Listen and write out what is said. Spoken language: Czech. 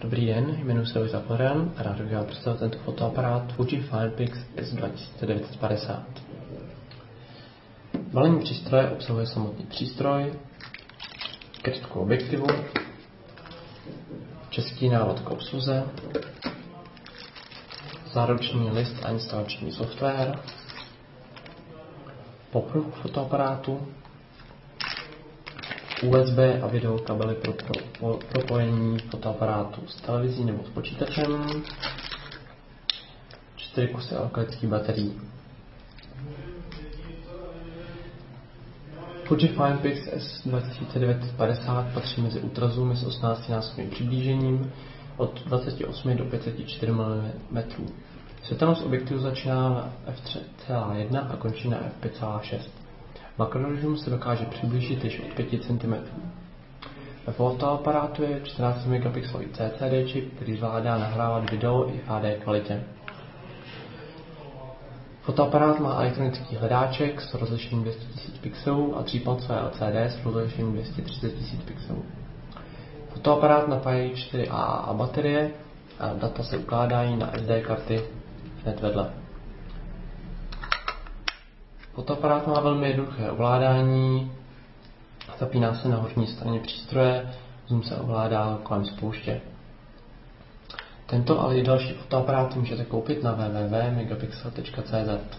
Dobrý den, jmenuji se Vojta Florian a rád bych vám představil tento fotoaparát Fuji Filepix S2950. Balení přístroje obsahuje samotný přístroj, krytku objektivu, český návod k obsluze, záruční list a instalační software, popruk fotoaparátu, USB a video kabely pro, pro propojení fotoaparátu s televizí nebo s počítačem, 4 kusy alkalických baterií. Fuji Filepix S2950 patří mezi ultrazoomy s 18 násobným přiblížením od 28 do 504 mm. Světelnost objektivu začíná na f3,1 a končí na f5,6. Makrorežim se dokáže přiblížit již od 5 cm. Ve fotoaparátu je 14 megapixelový CCD čip, který zvládá nahrávat video i HD kvalitě. Fotoaparát má elektronický hledáček s rozlišením 200 000 pixelů a 3-palcové LCD s rozlišením 230 000 pixelů. Fotoaparát napájí 4 AAA baterie a data se ukládají na SD karty hned vedle. Fotoaparát má velmi jednoduché ovládání, zapíná se na horní straně přístroje, zoom se ovládá kolem spouště. Tento ale i další fotoaparáty můžete koupit na www.megapixel.cz.